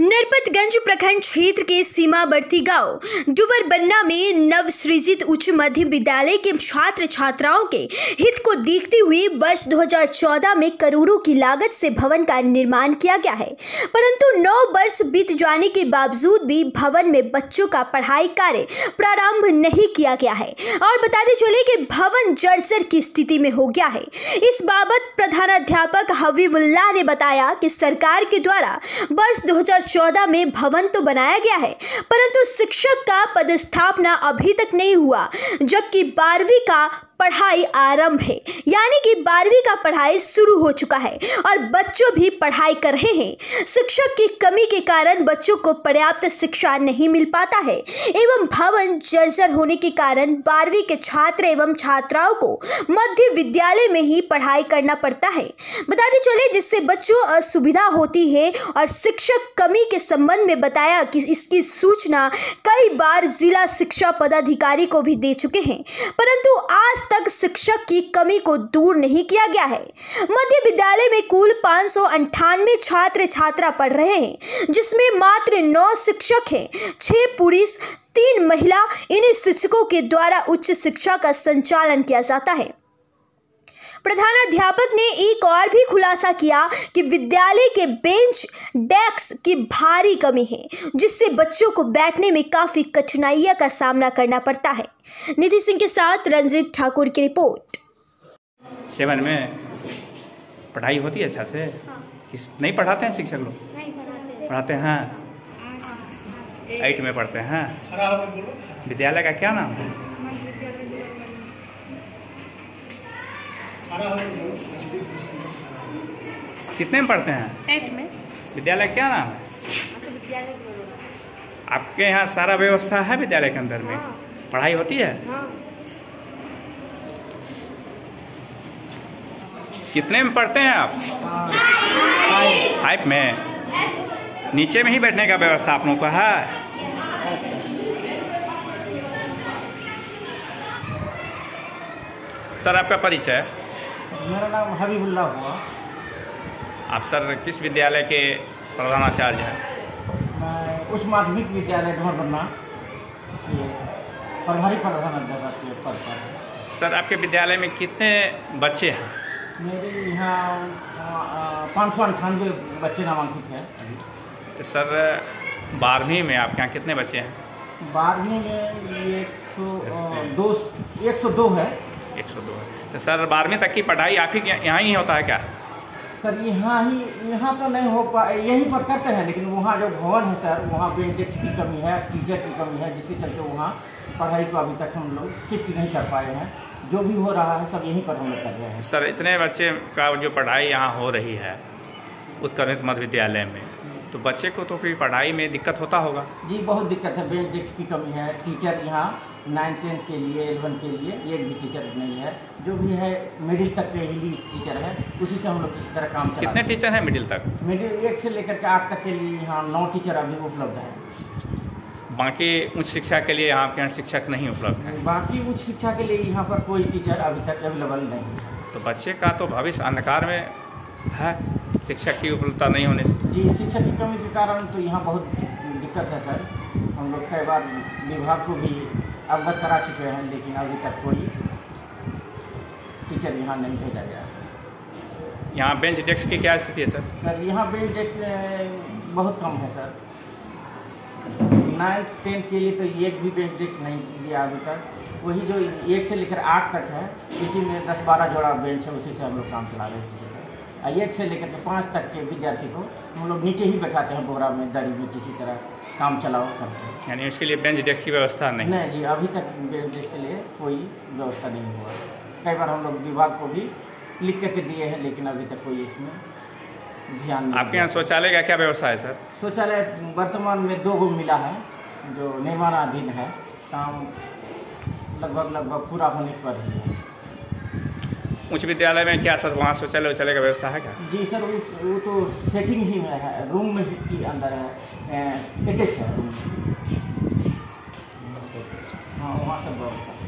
नरपतगंज प्रखंड क्षेत्र के सीमावर्ती गाँव डुवरबन्ना में नवसृजित उच्च मध्य विद्यालय के छात्र छात्राओं के हित को देखते हुए वर्ष 2014 में करोड़ों की लागत से भवन का निर्माण किया गया है। परंतु नौ वर्ष बीत जाने के बावजूद भी भवन में बच्चों का पढ़ाई कार्य प्रारंभ नहीं किया गया है। और बताते चले कि भवन जर्जर की स्थिति में हो गया है। इस बाबत प्रधानाध्यापक हबीबुल्लाह ने बताया कि सरकार के द्वारा वर्ष 2014 में भवन तो बनाया गया है, परंतु शिक्षक का पदस्थापना अभी तक नहीं हुआ, जबकि बारहवीं का पढ़ाई आरंभ है। यानी कि बारहवीं का पढ़ाई शुरू हो चुका है और बच्चों भी पढ़ाई कर रहे हैं। शिक्षक की कमी के कारण बच्चों को पर्याप्त शिक्षा नहीं मिल पाता है एवं भवन जर्जर होने के कारण बारहवीं के छात्र एवं छात्राओं को मध्य विद्यालय में ही पढ़ाई करना पड़ता है। बताते चले जिससे बच्चों असुविधा होती है और शिक्षक कमी के संबंध में बताया कि इसकी सूचना कई बार जिला शिक्षा पदाधिकारी को भी दे चुके हैं। परंतु आज तक शिक्षक की कमी को दूर नहीं किया गया है। मध्य विद्यालय में कुल पाँच छात्र छात्रा पढ़ रहे हैं, जिसमें मात्र नौ शिक्षक हैं छः पुरुष, तीन महिला इन शिक्षकों के द्वारा उच्च शिक्षा का संचालन किया जाता है। प्रधानाध्यापक ने एक और भी खुलासा किया कि विद्यालय के बेंच डेस्क की भारी कमी है जिससे बच्चों को बैठने में काफ़ी कठिनाइयों का सामना करना पड़ता है। निधि सिंह के साथ रंजित ठाकुर की रिपोर्ट। सेवन में पढ़ाई होती है अच्छा से? किस नहीं पढ़ाते हैं शिक्षक लोग? पढ़ाते पढ़ाते हैं। एट में पढ़ते हैं। विद्यालय का क्या नाम? है कितने में पढ़ते हैं? एट में। विद्यालय क्या नाम है? आपको ज़रूरत आपके यहाँ सारा व्यवस्था है विद्यालय के अंदर में? हाँ। पढ़ाई होती है? हाँ। कितने में पढ़ते हैं आप? फाइव में। नीचे में ही बैठने का व्यवस्था आप लोगों का है? सर आपका परिचय? मेरा नाम हबीबुल्ला हुआ। आप सर किस विद्यालय के प्रधानाचार्य हैं? मैं उच्च माध्यमिक विद्यालय ढोरबन्ना के प्रभारी प्रधानाध्यापक के पद पर सर आपके विद्यालय में कितने बच्चे हैं? मेरे यहाँ पाँच सौ अंठानवे बच्चे नामांकित हैं। तो सर बारहवीं में आपके यहाँ कितने बच्चे हैं? बारहवीं में एक सौ दो एक सौ दो है। एक सौ दो है। तो सर बारहवीं तक की पढ़ाई आप ही यहाँ ही होता है क्या? सर यहाँ ही यहाँ तो नहीं हो पा यहीं पर करते हैं लेकिन वहाँ जो भवन है सर वहाँ डेस्क की कमी है टीचर की कमी है जिसके चलते वहाँ पढ़ाई को अभी तक हम लोग शिफ्ट नहीं कर पाए हैं। जो भी हो रहा है सब यहीं पर हम लोग कर रहे हैं। सर इतने बच्चे का जो पढ़ाई यहाँ हो रही है उत्कर्णित मध्य विद्यालय में तो बच्चे को तो फिर पढ़ाई में दिक्कत होता होगा? जी बहुत दिक्कत है बेंच डेस्क की कमी है टीचर यहाँ नाइन टेंथ के लिए एलेवन के लिए एक भी टीचर नहीं है। जो भी है मिडिल तक के ही टीचर है। उसी से हम लोग किसी तरह काम चला कितने टीचर हैं। मिडिल तक? मिडिल एक से लेकर के आठ तक के लिए यहाँ नौ टीचर अभी उपलब्ध है। बाकी उच्च शिक्षा के लिए यहाँ आपके यहाँ शिक्षक नहीं उपलब्ध है? बाकी उच्च शिक्षा के लिए यहाँ पर कोई टीचर अभी तक अवेलेबल नहीं है। तो बच्चे का तो भविष्य अंधकार में है। शिक्षक की उपलब्धता नहीं होने से। जी शिक्षक की कमी के कारण तो यहाँ बहुत दिक्कत है सर। हम लोग कई बार विभाग को भी अवगत करा चुके हैं लेकिन अभी तक कोई टीचर यहाँ नहीं भेजा गया। है यहाँ बेंच डेस्क की क्या स्थिति है सर सर यहाँ बेंच डेस्क बहुत कम है सर नाइन्थ टेंथ के लिए तो एक भी बेंच डेस्क नहीं दिया अभी तक। वही जो एक से लेकर आठ तक है इसी में दस बारह जोड़ा बेंच है उसी से हम लोग काम चला रहे हैं। एक से लेकर के पाँच तक के विद्यार्थी को हम लोग नीचे ही बैठाते हैं बोरा में दरी में किसी तरह काम चलाओ करते हैं यानी उसके लिए बेंच डेस्क की व्यवस्था नहीं? नहीं जी अभी तक बेंच डेस्क के लिए कोई व्यवस्था नहीं हुआ। कई बार हम लोग विभाग को भी लिख करके दिए हैं लेकिन अभी तक कोई इसमें ध्यान नहीं आपके यहाँ शौचालय का क्या व्यवस्था है सर? शौचालय वर्तमान में दो गो मिला है जो निर्माणाधीन है। काम लगभग लगभग पूरा होने पर ही है। उच्च विद्यालय में क्या सर वहाँ शौचालय उचालय का व्यवस्था है क्या? जी सर वो, तो सेटिंग तो ही में है रूम में ही अंदर है अटैच है हाँ वहाँ सब व्यवस्था